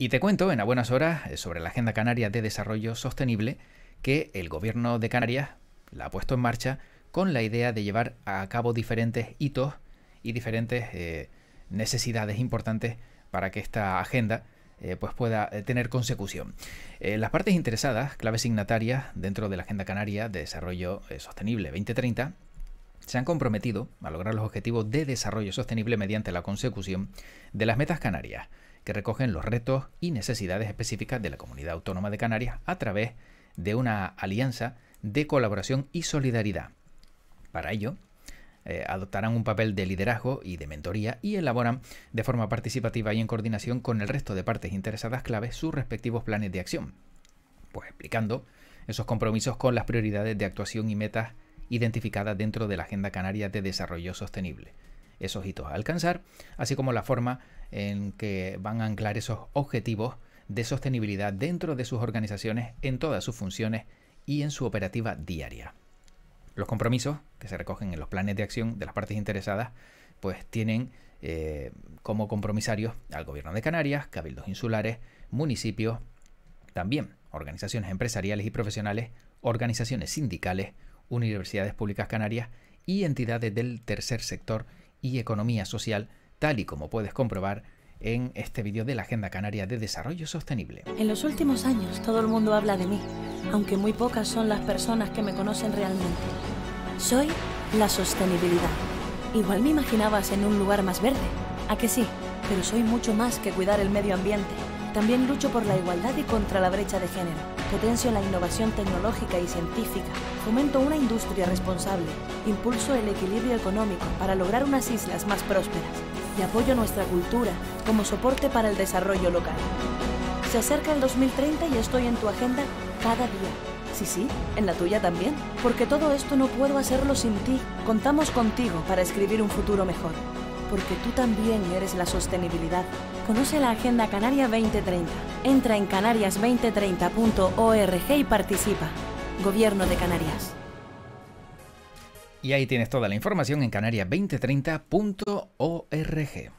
Y te cuento en a buenas horas eh, sobre la Agenda Canaria de Desarrollo Sostenible que el gobierno de Canarias la ha puesto en marcha con la idea de llevar a cabo diferentes hitos y diferentes eh, necesidades importantes para que esta agenda eh, pues pueda tener consecución. las partes interesadas, claves signatarias dentro de la Agenda Canaria de Desarrollo Sostenible 2030, se han comprometido a lograr los objetivos de desarrollo sostenible mediante la consecución de las metas canarias que recogen los retos y necesidades específicas de la comunidad autónoma de Canarias a través de una alianza de colaboración y solidaridad. Para ello, eh, adoptarán un papel de liderazgo y de mentoría y elaboran de forma participativa y en coordinación con el resto de partes interesadas claves sus respectivos planes de acción, pues explicando esos compromisos con las prioridades de actuación y metas identificadas dentro de la Agenda Canaria de Desarrollo Sostenible esos hitos a alcanzar, así como la forma en que van a anclar esos objetivos de sostenibilidad dentro de sus organizaciones en todas sus funciones y en su operativa diaria. Los compromisos que se recogen en los planes de acción de las partes interesadas pues tienen eh, como compromisarios al Gobierno de Canarias, cabildos insulares, municipios, también organizaciones empresariales y profesionales, organizaciones sindicales, universidades públicas canarias y entidades del tercer sector y economía social, tal y como puedes comprobar en este vídeo de la Agenda Canaria de Desarrollo Sostenible. En los últimos años todo el mundo habla de mí, aunque muy pocas son las personas que me conocen realmente. Soy la sostenibilidad. Igual me imaginabas en un lugar más verde, ¿a que sí? Pero soy mucho más que cuidar el medio ambiente. También lucho por la igualdad y contra la brecha de género. Potencio la innovación tecnológica y científica. Fomento una industria responsable. Impulso el equilibrio económico para lograr unas islas más prósperas. Y apoyo nuestra cultura como soporte para el desarrollo local. Se acerca el 2030 y estoy en tu agenda cada día. Sí, sí, en la tuya también. Porque todo esto no puedo hacerlo sin ti. Contamos contigo para escribir un futuro mejor porque tú también eres la sostenibilidad. Conoce la Agenda Canaria 2030. Entra en canarias2030.org y participa. Gobierno de Canarias. Y ahí tienes toda la información en canarias2030.org.